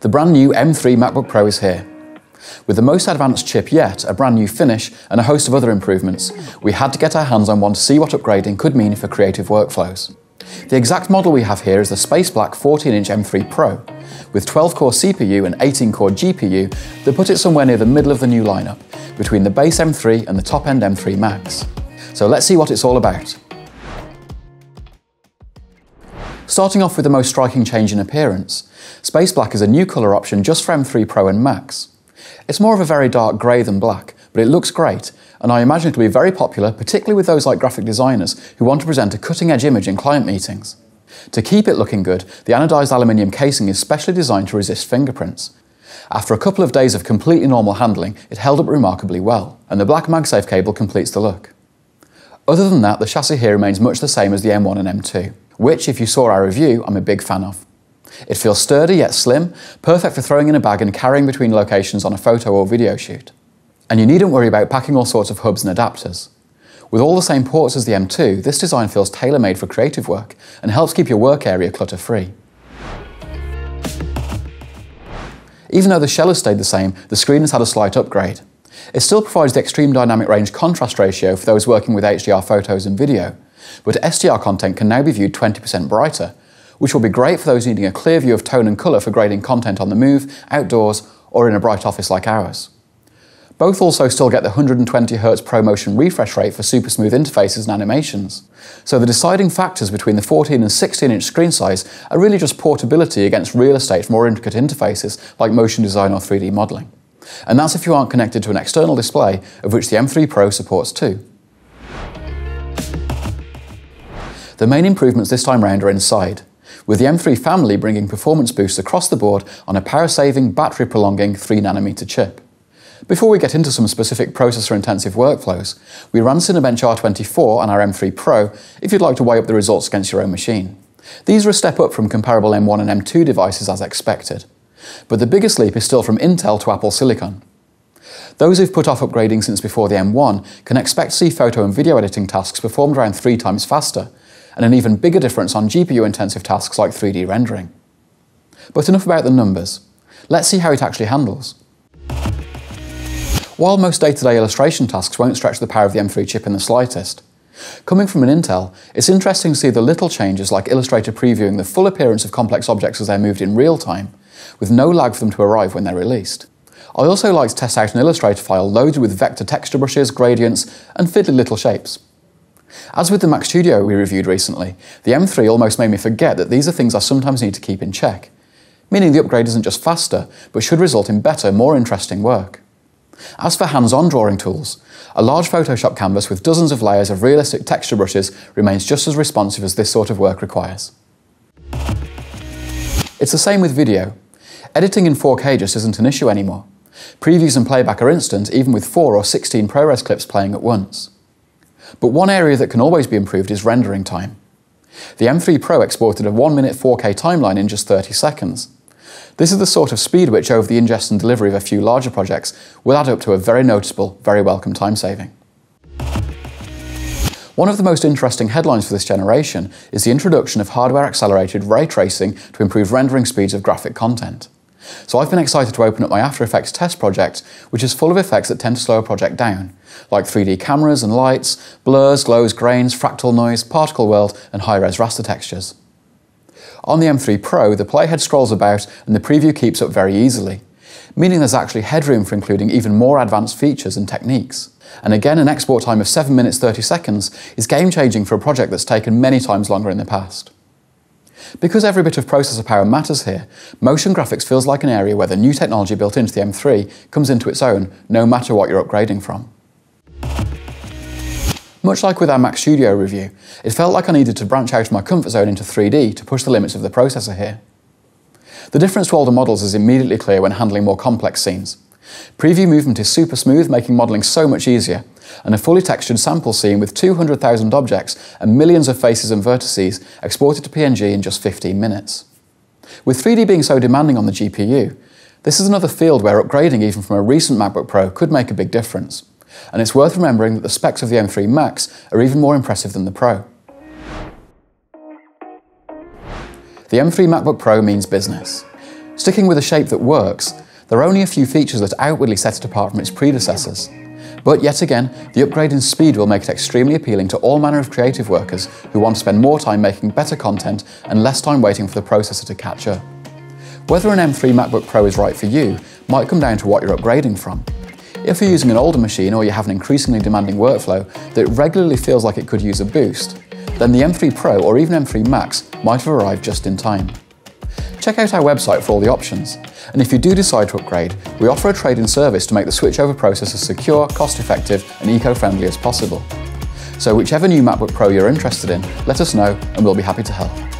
The brand new M3 MacBook Pro is here. With the most advanced chip yet, a brand new finish, and a host of other improvements, we had to get our hands on one to see what upgrading could mean for creative workflows. The exact model we have here is the Space Black 14-inch M3 Pro, with 12-core CPU and 18-core GPU that put it somewhere near the middle of the new lineup, between the base M3 and the top-end M3 Max. So let's see what it's all about. Starting off with the most striking change in appearance, Space Black is a new colour option just for M3 Pro and Max. It's more of a very dark grey than black, but it looks great, and I imagine it will be very popular, particularly with those like graphic designers who want to present a cutting edge image in client meetings. To keep it looking good, the anodized aluminium casing is specially designed to resist fingerprints. After a couple of days of completely normal handling, it held up remarkably well, and the black MagSafe cable completes the look. Other than that, the chassis here remains much the same as the M1 and M2, which, if you saw our review, I'm a big fan of. It feels sturdy yet slim, perfect for throwing in a bag and carrying between locations on a photo or video shoot. And you needn't worry about packing all sorts of hubs and adapters. With all the same ports as the M2, this design feels tailor-made for creative work and helps keep your work area clutter-free. Even though the shell has stayed the same, the screen has had a slight upgrade. It still provides the extreme dynamic range contrast ratio for those working with HDR photos and video, but SDR content can now be viewed 20% brighter, which will be great for those needing a clear view of tone and colour for grading content on the move, outdoors, or in a bright office like ours. Both also still get the 120Hz ProMotion refresh rate for super smooth interfaces and animations. So the deciding factors between the 14 and 16 inch screen size are really just portability against real estate for more intricate interfaces like motion design or 3D modelling. And that's if you aren't connected to an external display, of which the M3 Pro supports too. The main improvements this time round are inside, with the M3 family bringing performance boosts across the board on a power-saving, battery-prolonging 3nm chip. Before we get into some specific processor-intensive workflows, we ran Cinebench R24 on our M3 Pro if you'd like to weigh up the results against your own machine. These are a step up from comparable M1 and M2 devices as expected. But the biggest leap is still from Intel to Apple Silicon. Those who've put off upgrading since before the M1 can expect to see photo and video editing tasks performed around three times faster, and an even bigger difference on GPU-intensive tasks like 3D rendering. But enough about the numbers. Let's see how it actually handles. While most day-to-day illustration tasks won't stretch the power of the M3 chip in the slightest, coming from an Intel, it's interesting to see the little changes like Illustrator previewing the full appearance of complex objects as they're moved in real time, with no lag for them to arrive when they're released. I also like to test out an Illustrator file loaded with vector texture brushes, gradients, and fiddly little shapes. As with the Mac Studio we reviewed recently, the M3 almost made me forget that these are things I sometimes need to keep in check, meaning the upgrade isn't just faster, but should result in better, more interesting work. As for hands-on drawing tools, a large Photoshop canvas with dozens of layers of realistic texture brushes remains just as responsive as this sort of work requires. It's the same with video. Editing in 4K just isn't an issue anymore. Previews and playback are instant even with 4 or 16 ProRes clips playing at once. But one area that can always be improved is rendering time. The M3 Pro exported a 1 minute 4K timeline in just 30 seconds. This is the sort of speed which, over the ingest and delivery of a few larger projects, will add up to a very noticeable, very welcome time saving. One of the most interesting headlines for this generation is the introduction of hardware accelerated ray tracing to improve rendering speeds of graphic content. So I've been excited to open up my After Effects test project, which is full of effects that tend to slow a project down, like 3D cameras and lights, blurs, glows, grains, fractal noise, particle world, and high-res raster textures. On the M3 Pro, the playhead scrolls about and the preview keeps up very easily, meaning there's actually headroom for including even more advanced features and techniques. And again, an export time of 7 minutes 30 seconds is game-changing for a project that's taken many times longer in the past. Because every bit of processor power matters here, motion graphics feels like an area where the new technology built into the M3 comes into its own, no matter what you're upgrading from. Much like with our Mac Studio review, it felt like I needed to branch out of my comfort zone into 3D to push the limits of the processor here. The difference to older models is immediately clear when handling more complex scenes. Preview movement is super smooth, making modelling so much easier, and a fully textured sample scene with 200,000 objects and millions of faces and vertices exported to PNG in just 15 minutes. With 3D being so demanding on the GPU, this is another field where upgrading even from a recent MacBook Pro could make a big difference and it's worth remembering that the specs of the M3 Max are even more impressive than the Pro. The M3 MacBook Pro means business. Sticking with a shape that works, there are only a few features that outwardly set it apart from its predecessors. But yet again, the upgrade in speed will make it extremely appealing to all manner of creative workers who want to spend more time making better content and less time waiting for the processor to catch up. Whether an M3 MacBook Pro is right for you might come down to what you're upgrading from. If you're using an older machine or you have an increasingly demanding workflow that regularly feels like it could use a boost, then the M3 Pro or even M3 Max might have arrived just in time. Check out our website for all the options. And if you do decide to upgrade, we offer a trade-in service to make the switchover process as secure, cost-effective and eco-friendly as possible. So whichever new MacBook Pro you're interested in, let us know and we'll be happy to help.